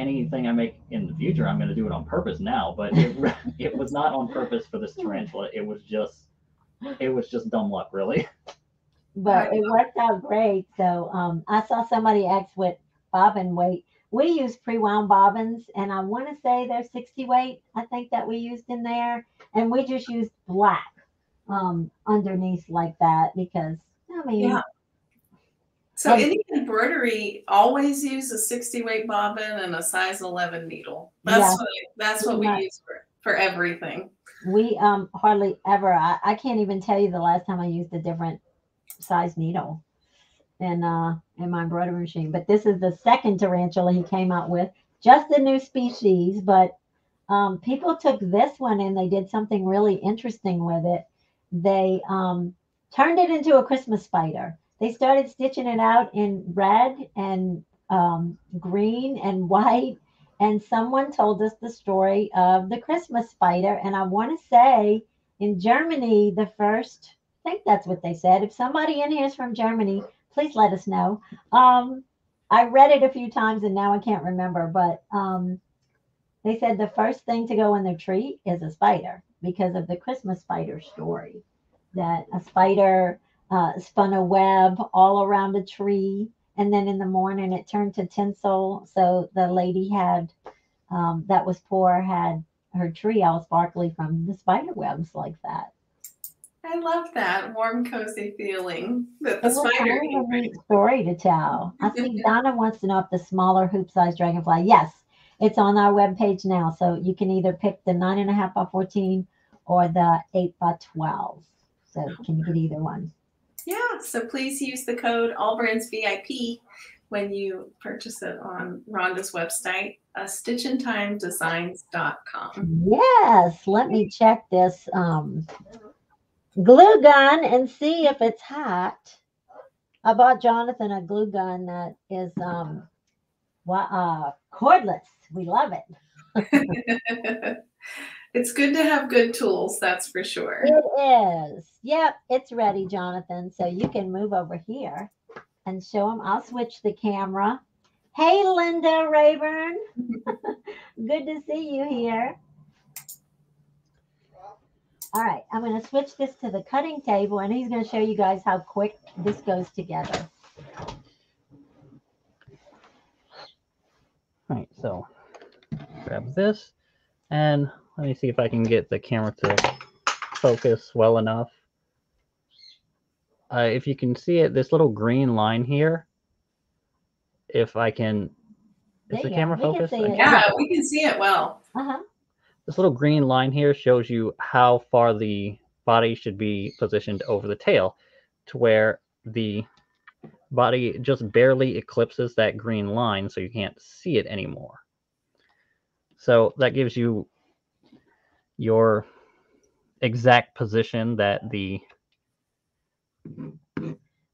anything I make in the future, I'm going to do it on purpose now. But it, it was not on purpose for this tarantula. It was just, it was just dumb luck, really. But it worked out great. So um, I saw somebody ask what bobbin weight. We use pre-wound bobbins, and I want to say they're 60 weight. I think that we used in there, and we just used black um, underneath like that because I mean, Yeah. So Um, any embroidery always use a 60 weight bobbin and a size 11 needle. That's Yeah. what that's what we use for, for everything. we um hardly ever. I, I can't even tell you the last time I used a different size needle in uh in my embroidery machine. But this is the second tarantula he came out with, just a new species. But um, people took this one and they did something really interesting with it. They um, turned it into a Christmas spider. They started stitching it out in red and um, green and white. And someone told us the story of the Christmas spider. And I want to say in Germany, the first, I think that's what they said. If somebody in here is from Germany, please let us know. Um, I read it a few times and now I can't remember, but um, they said the first thing to go in their tree is a spider because of the Christmas spider story. That a spider uh, spun a web all around a tree, and then in the morning it turned to tinsel. So the lady had um, that was poor had her tree all sparkly from the spider webs like that. I love that warm, cozy feeling that the It spider. kind of a neat story to tell. I think Donna wants to know if the smaller hoop size dragonfly. Yes, it's on our webpage now. So you can either pick the nine and a half by 14 or the eight by 12. So can you get either one? Yeah, so please use the code Allbrands VIP when you purchase it on Rhonda's website, uh, stitchintimedesigns.com. Yes, let me check this um, glue gun and see if it's hot. I bought Jonathan a glue gun that is um, uh, cordless. We love it. it's good to have good tools, that's for sure. It is. Yep, it's ready, Jonathan. So you can move over here and show them. I'll switch the camera. Hey, Linda Rayburn. Good to see you here. All right, I'm going to switch this to the cutting table and he's going to show you guys how quick this goes together. All right, so grab this and let me see if I can get the camera to focus well enough. Uh, if you can see it, this little green line here, if I can, There is the camera We focused? see I it. can't- Yeah, we can see it well. Uh-huh. This little green line here shows you how far the body should be positioned over the tail to where the body just barely eclipses that green line so you can't see it anymore. So that gives you your exact position that the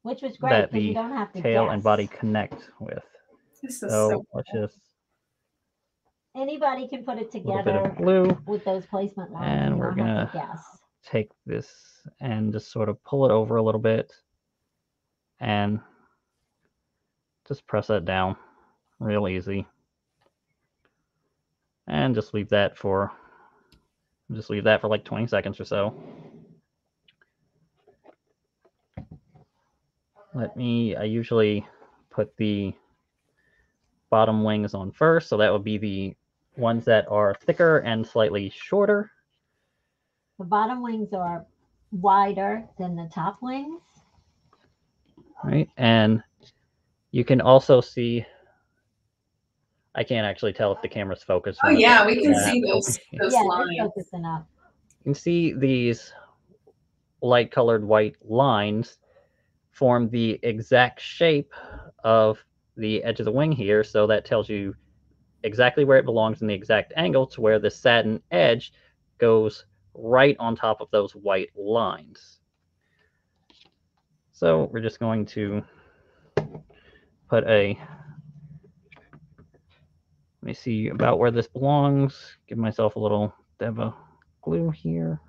Which was great That because you the don't have to tail and body connect with. This is So so let's cool. just Anybody can put it a little bit together of glue. with those placement lines. And we're don't have to gonna- take this and just sort of pull it over a little bit and just press that down real easy and just leave that for just leave that for like 20 seconds or so let me i usually put the bottom wings on first so that would be the ones that are thicker and slightly shorter The bottom wings are wider than the top wings. right? And you can also see. I can't actually tell if the camera's focused. Oh yeah, we can see those those yeah, lines. enough. You can see these light colored white lines form the exact shape of the edge of the wing here. So that tells you exactly where it belongs in the exact angle to where the satin edge goes right on top of those white lines. So we're just going to put a, let me see about where this belongs. Give myself a little dab of glue here.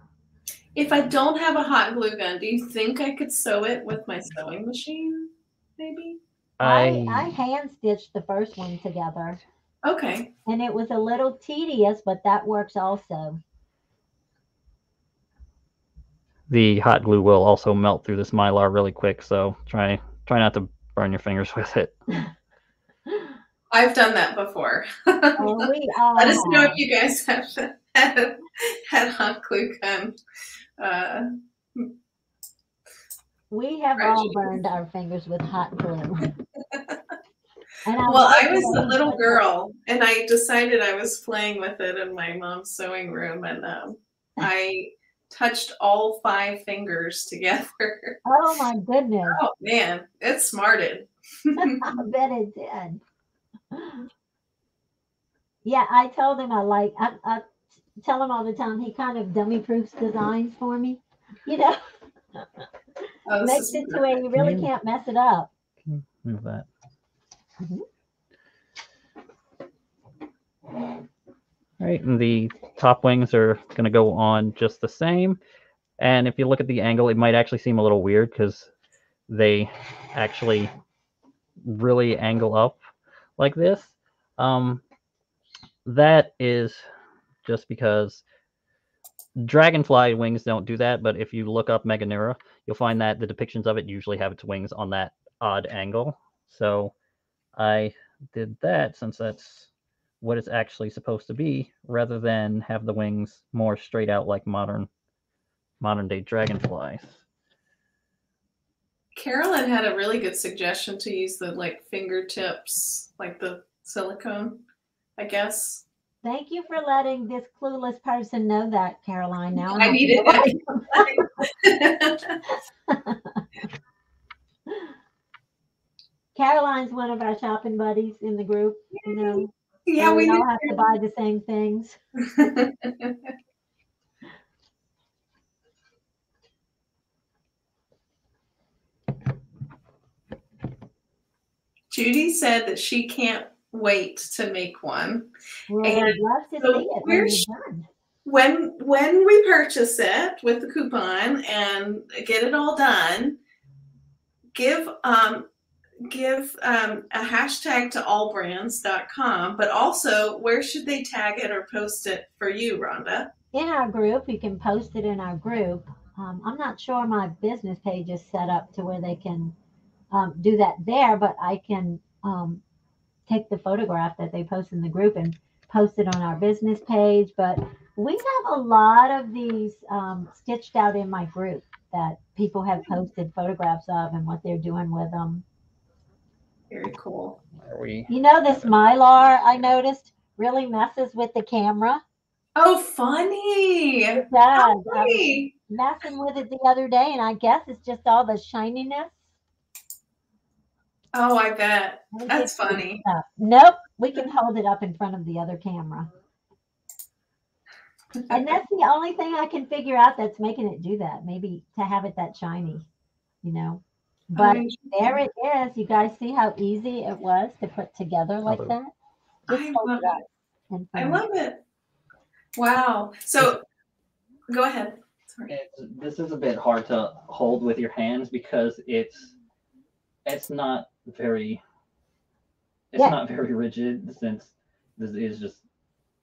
If I don't have a hot glue gun, do you think I could sew it with my sewing machine? Maybe. I, I hand stitched the first one together Okay. and it was a little tedious, but that works also. the hot glue will also melt through this mylar really quick, so try try not to burn your fingers with it. I've done that before. Oh, Let us know if you guys have had, had hot glue gun. Uh, We have all burned our fingers with hot glue. And well, I was a little girl and I decided I was playing with it in my mom's sewing room and um, I touched all five fingers together. Oh my goodness. Oh man, it smarted. I bet it did. Yeah, I told him I like I, I tell him all the time he kind of dummy proofs designs for me. You know, Oh, makes it to where you really Mm. can't mess it up. Move that. Mhm. All right, and the top wings are going to go on just the same. And if you look at the angle, it might actually seem a little weird because they actually really angle up like this. Um, that is just because dragonfly wings don't do that. But if you look up Meganeura, you'll find that the depictions of it usually have its wings on that odd angle. So I did that since that's what it's actually supposed to be, rather than have the wings more straight out like modern modern day dragonflies. Carolyn had a really good suggestion to use the like fingertips, like the silicone, I guess. Thank you for letting this clueless person know that, Caroline. Now I needed it. Caroline's one of our shopping buddies in the group. You know, yeah, and we all have to buy the same things. Judy said that she can't wait to make one. Well, And I'd love to so when. When when we purchase it with the coupon and get it all done, give um give um, a hashtag to allbrands.com, but also where should they tag it or post it for you, Rhonda? in our group. You can post it in our group. Um, I'm not sure my business page is set up to where they can um, do that there, but I can um, take the photograph that they post in the group and post it on our business page. But we have a lot of these um, stitched out in my group that people have posted photographs of and what they're doing with them. Very cool. Are we? You know, this Mylar I noticed really messes with the camera. Oh, funny. It How does. I was funny. messing with it the other day, and I guess it's just all the shininess. Oh, I bet. That's funny. Nope, we can hold it up in front of the other camera. And that's the only thing I can figure out that's making it do that. Maybe to have it that shiny, you know. But Oh, there it is. You guys see how easy it was to put together like that? Just I love it up it. in I love it. Wow. So go ahead. Sorry. It's, this is a bit hard to hold with your hands because it's it's not very it's Yeah. not very rigid since this is just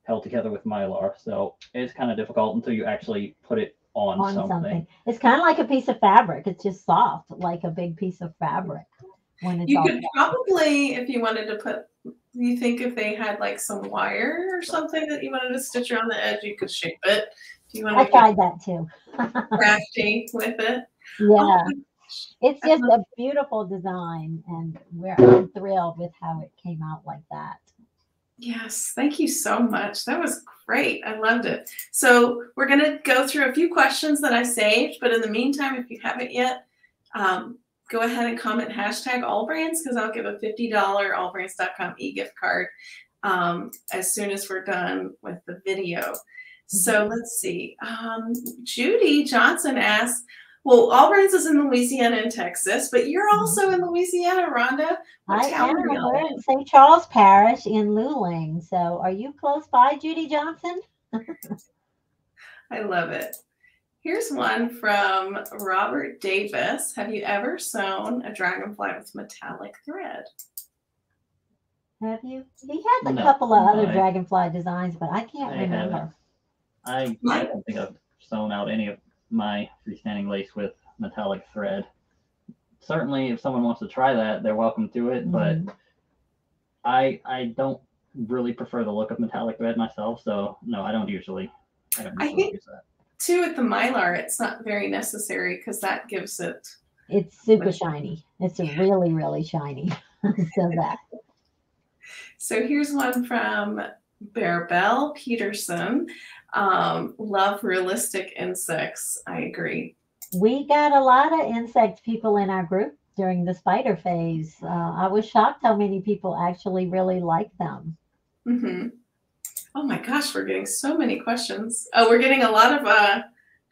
held together with mylar. So it's kind of difficult until you actually put it on, on something. something. It's kind of like a piece of fabric. It's just soft, like a big piece of fabric. When it's You all could probably, if you wanted to put, you think if they had like some wire or something that you wanted to stitch around the edge, you could shape it. If you want to get tried that too. crafty with it. Yeah, Oh, it's just a beautiful design, and we're I'm thrilled with how it came out like that. Yes, thank you so much. That was great. I loved it. So we're going to go through a few questions that I saved, but in the meantime, if you haven't yet, um, go ahead and comment hashtag allbrands because I'll give a $50 allbrands.com e-gift card um, as soon as we're done with the video. So let's see. Um, Judy Johnson asks, well, Allbrands is in Louisiana and Texas, but you're mm-hmm. also in Louisiana, Rhonda. What I am. are We're in? in St. Charles Parish in Luling. So, are you close by, Judy Johnson? I love it. Here's one from Robert Davis. Have you ever sewn a dragonfly with metallic thread? Have you? He has a No, couple of other I- dragonfly designs, but I can't I haven't. remember. I, I don't think I've sewn out any of my freestanding lace with metallic thread. Certainly, if someone wants to try that, they're welcome to it. But Mhm. I I don't really prefer the look of metallic thread myself, so no, I don't usually. I don't I think- use that. Too with the mylar, it's not very necessary because that gives it. It's super shiny. It's really, really shiny. so that So here's one from Bärbel Peterson. Um, love realistic insects. I agree. we got a lot of insect people in our group during the spider phase. Uh, I was shocked how many people actually really like them. Mm-hmm. Oh my gosh, we're getting so many questions. Oh, we're getting a lot of uh,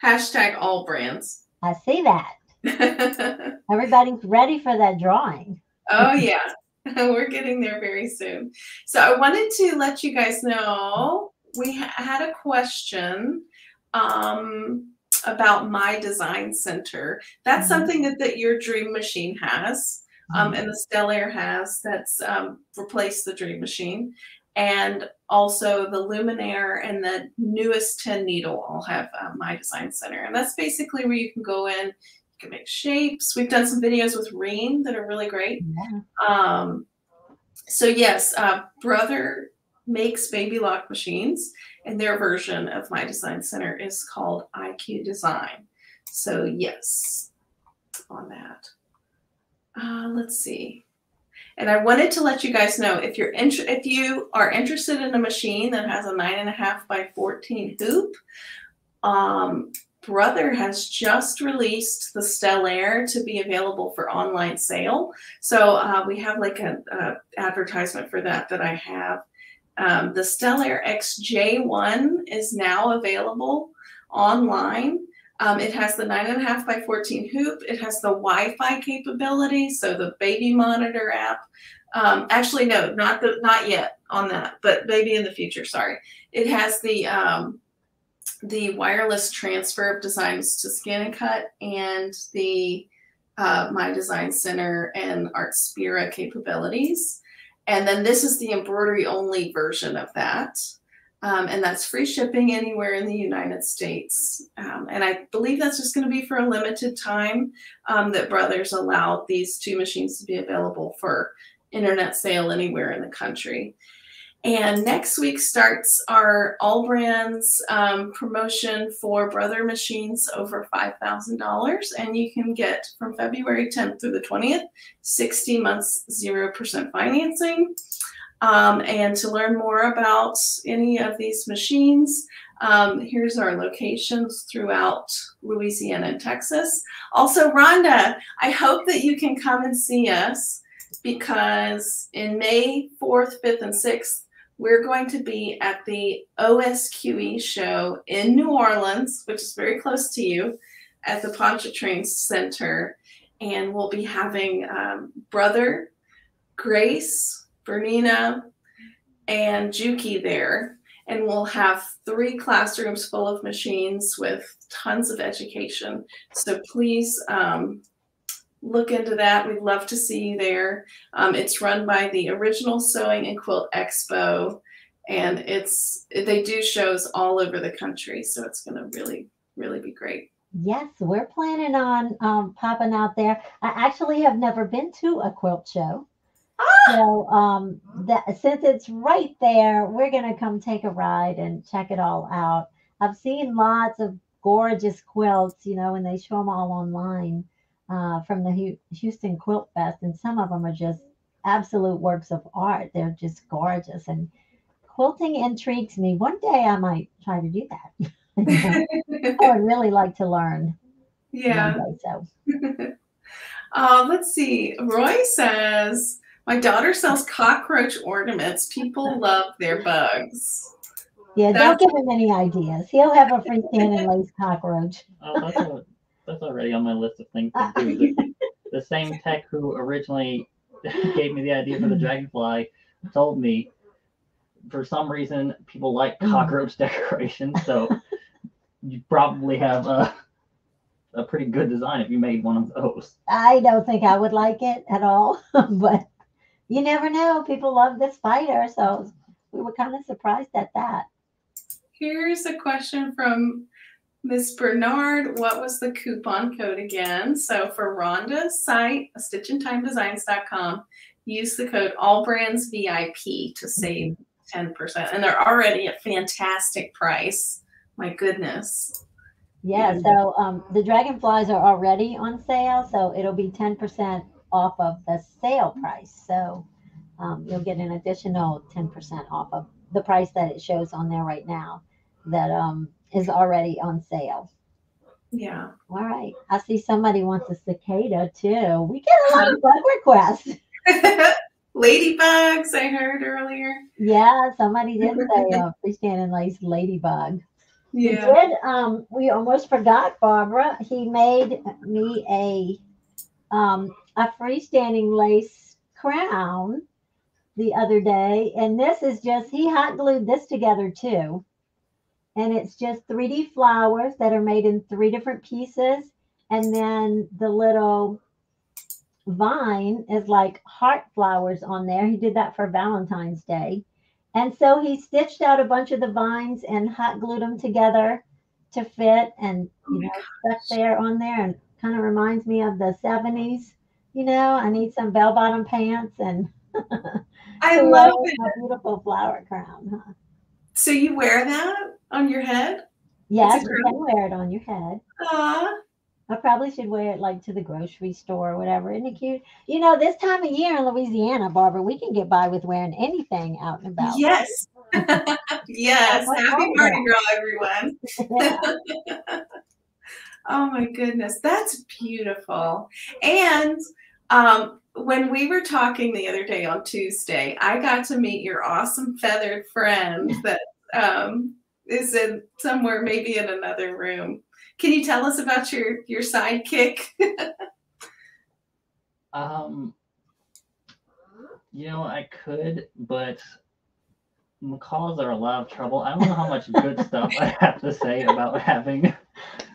hashtag all brands. I see that. Everybody's ready for that drawing. Oh, yeah, we're getting there very soon. So I wanted to let you guys know we ha- had a question um, about my design center. That's Mhm. something that, that your dream machine has. um, and the Stellaire has that's um, replaced the Dream Machine, and also the Luminaire and the newest Ten Needle all have uh, My Design Center, and that's basically where you can go in. You can make shapes. We've done some videos with Reen that are really great. Yeah. Um, so yes, uh, Brother makes baby lock machines, and their version of My Design Center is called IQ Design. So yes, on that. Uh, let's see. And I wanted to let you guys know if you're if you are interested in a machine that has a nine and a half by fourteen hoop, um, Brother has just released the Stellaire to be available for online sale. So uh, we have like a, a advertisement for that that I have. Um, the Stellaire XJ1 is now available online. Um, it has the nine and a half by 14 hoop. It has the Wi-Fi capability, so the baby monitor app. Um, actually, no, not the not yet on that, but maybe in the future. Sorry. It has the um, the wireless transfer of designs to ScanNCut and the uh, My Design Center and Artspira capabilities. And then this is the embroidery only version of that. Um, and that's free shipping anywhere in the United States. Um, and I believe that's just going to be for a limited time um, that Brothers allowed these two machines to be available for internet sale anywhere in the country. And next week starts our All Brands um, promotion for Brother machines over $5,000. And you can get from February 10th through the 20th, 60 months, 0% financing. Um, and to learn more about any of these machines, um, here's our locations throughout Louisiana and Texas. Also, Rhonda, I hope that you can come and see us because in May 4th, 5th, and 6th, we're going to be at the OSQE show in New Orleans, which is very close to you, at the Pontchartrain Center. And we'll be having um, Brother, Grace, Bernina, and Juki there. And we'll have three classrooms full of machines with tons of education. So please um, look into that. We'd love to see you there. Um, it's run by the Original Sewing and Quilt Expo, and it's they do shows all over the country. So it's going to really, really be great. Yes, we're planning on um, popping out there. I actually have never been to a quilt show. So um, that since it's right there, we're gonna come take a ride and check it all out. I've seen lots of gorgeous quilts, you know, and they show them all online uh, from the Houston Quilt Fest, and some of them are just absolute works of art. They're just gorgeous, and quilting intrigues me. One day I might try to do that. I would really like to learn. yeah. one day, so Uh, let's see. Roy says, My daughter sells cockroach ornaments. People love their bugs. yeah, That's- don't give him any ideas. He'll have a freestanding lace cockroach. Oh, that's, already on my list of things to uh, do. The, the same tech who originally gave me the idea for the dragonfly told me for some reason people like cockroach decorations, so you probably have a a pretty good design if you made one of those. I don't think I would like it at all, but you never know. People love this fighter, so we were kind of surprised at that. Here's a question from Miss Bernard. What was the coupon code again? So for Rhonda's site, stitchintimedesigns.com, use the code AllBrandsVIP to save 10%. And they're already a fantastic price. My goodness. Yeah, so um, the dragonflies are already on sale, so it'll be 10% off of the sale price. So um, you'll get an additional 10% off of the price that it shows on there right now that um, is already on sale. Yeah. All right. I see somebody wants a cicada too. We get a lot of bug requests. Ladybugs, I heard earlier. Yeah, somebody did say a freestanding lace ladybug. We Yeah. did. Um, we almost forgot Barbara. He made me a um a freestanding lace crown the other day, and this is just he hot glued this together too, and it's just 3D flowers that are made in three different pieces, and then the little vine is like heart flowers on there. He did that for Valentine's Day. And so he stitched out a bunch of the vines and hot glued them together to fit and Oh you my know stuck there on there and kind of reminds me of the 70s. You know, I need some bell bottom pants and I love it. a beautiful flower crown. Huh? So you wear that on your head? Yes, you can wear it on your head. Aw. I probably should wear it like to the grocery store or whatever. Isn't it cute? You know, this time of year in Louisiana, Barbara, we can get by with wearing anything out and about. Yes. yes. What's Happy Mardi? Gras, everyone. Oh my goodness, that's beautiful. And um, when we were talking the other day on Tuesday, I got to meet your awesome feathered friend that um, is in somewhere, maybe in another room. Can you tell us about your your sidekick? Um, you know, I could, but macaws are a lot of trouble. I don't know how much good stuff I have to say about having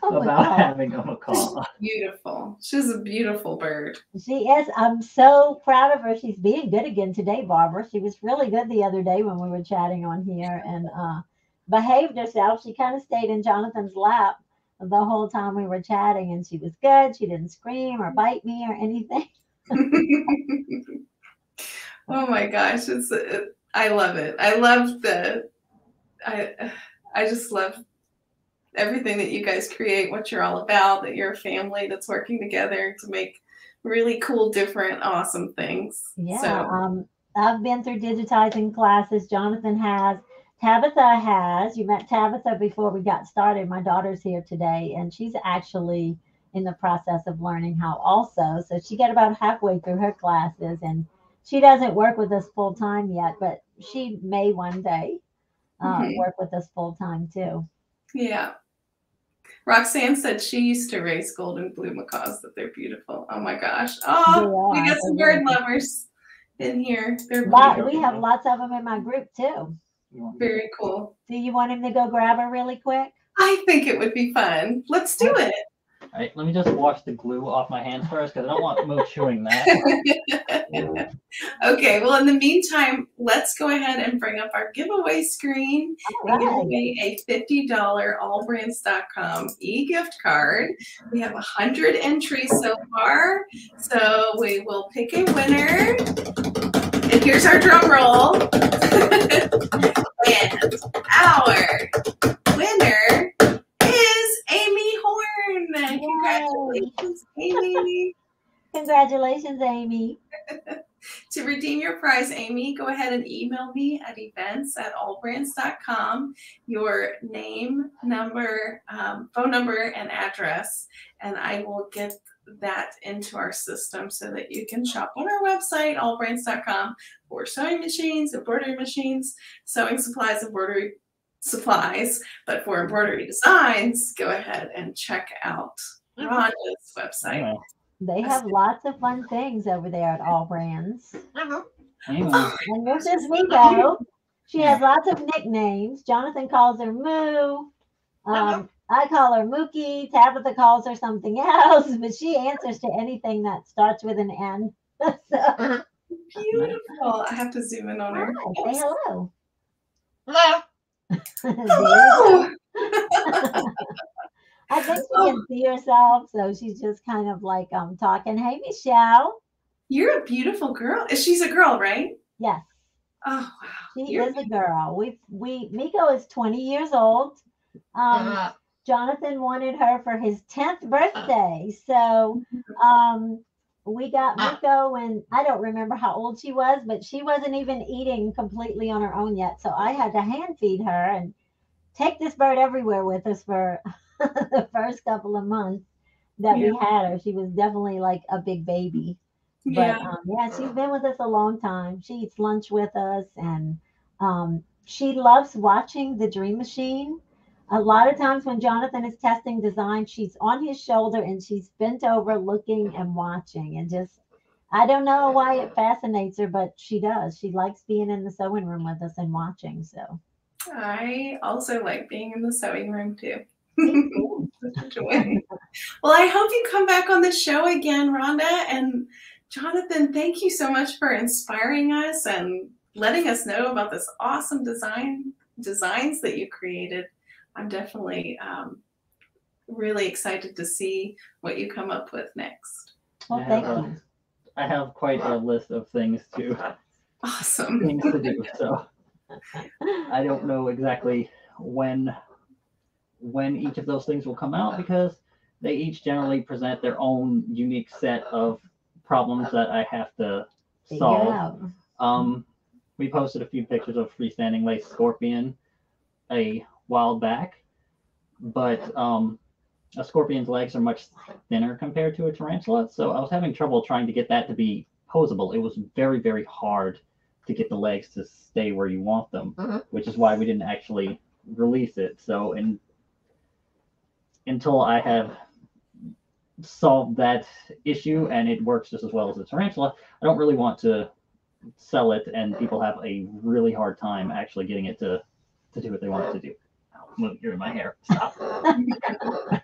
Oh about God. having a macaw. beautiful. She's a beautiful bird. She is. I'm so proud of her. She's being good again today, Barbara. She was really good the other day when we were chatting on here and uh, behaved herself. She kind of stayed in Jonathan's lap the whole time we were chatting, and she was good. She didn't scream or bite me or anything. oh my gosh, it's uh, I love it. I love the I I just love everything that you guys create, what you're all about, that you're a family that's working together to make really cool, different, awesome things. Yeah. So Um, I've been through digitizing classes. Jonathan has. Tabitha has. You met Tabitha before we got started. My daughter's here today, and she's actually in the process of learning how also. So she got about halfway through her classes, and she doesn't work with us full time yet, but she may one day uh, Mhm. work with us full time too. yeah. Roxanne said she used to raise golden blue macaws, that they're beautiful. Oh my gosh. Oh, They we got some bird really lovers in here. They're Lot, we have lots of them in my group too. Very cool. Do you want him to go grab her really quick? I think it would be fun. Let's do it. All right, let me just wash the glue off my hands first because I don't want Moo chewing that. okay, well, in the meantime, let's go ahead and bring up our giveaway screen All and give right. away a $50 allbrands.com e-gift card. We have 100 entries so far, so we will pick a winner. And here's our drum roll. and our winner is Amy Horn. Congratulations, Amy. Congratulations, Amy. To redeem your prize, Amy, go ahead and email me at events at allbrands.com your name, number, um, phone number, and address, and I will get that into our system so that you can shop on our website, allbrands.com, for sewing machines, embroidery machines, sewing supplies, embroidery supplies. But for embroidery designs, go ahead and check out Rhonda's website. Anyway, They have lots of fun things over there at All Brands. Uh-huh. anyway, And this is Miko. She has lots of nicknames. Jonathan calls her Moo. Uh-huh. Um, I call her Mookie. Tabitha calls her something else, but she answers to anything that starts with an N. so, uh-huh. Beautiful. I have to zoom in on her. hi, say hello. Hello. There you go. Oh. I think she can see herself, so she's just kind of like um talking. Hey, Michelle. You're a beautiful girl. She's a girl, right? Yes, Oh wow. she You're is a girl. We we Miko is 20 years old. Um, Uh, Jonathan wanted her for his 10th birthday. So um, we got Ah. Miko when I don't remember how old she was, but she wasn't even eating completely on her own yet. So I had to hand feed her and take this bird everywhere with us for the first couple of months that we had her. She was definitely like a big baby. But Yeah. um, yeah, she's been with us a long time. She eats lunch with us, and um, she loves watching the Dream Machine. A lot of times when Jonathan is testing design, she's on his shoulder and she's bent over looking and watching, and just I don't know why it fascinates her, but she does. She likes being in the sewing room with us and watching. So I also like being in the sewing room too. Cool. Such a joy. well, I hope you come back on the show again, Rhonda. And Jonathan, thank you so much for inspiring us and letting us know about this awesome design designs that you created. I'm definitely um, really excited to see what you come up with next. well, I thank have, you. I have quite a list of things to Awesome. things to do. So I don't know exactly when when each of those things will come out because they each generally present their own unique set of problems that I have to solve. out. Um, we posted a few pictures of freestanding lace scorpion a while back, but um, a scorpion's legs are much thinner compared to a tarantula, so I was having trouble trying to get that to be posable. It was very, very hard to get the legs to stay where you want them, Mhm. which is why we didn't actually release it. So, in, until I have solved that issue and it works just as well as the tarantula, I don't really want to sell it and people have a really hard time actually getting it to to do what they want it to do. Ow, look, you're in my hair. Stop.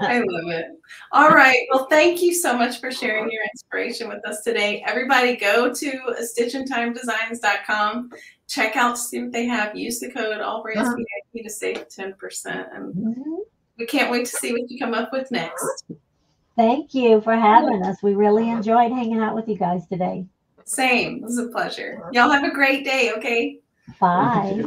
I love it. All right. Well, thank you so much for sharing your inspiration with us today. Everybody go to stitchintimedesigns.com. Check out, see what they have. Use the code AllBrands Uh-huh. To save 10%. And Mhm. We can't wait to see what you come up with next. Thank you for having us. We really enjoyed hanging out with you guys today. Same. It was a pleasure. Y'all have a great day, okay? Bye.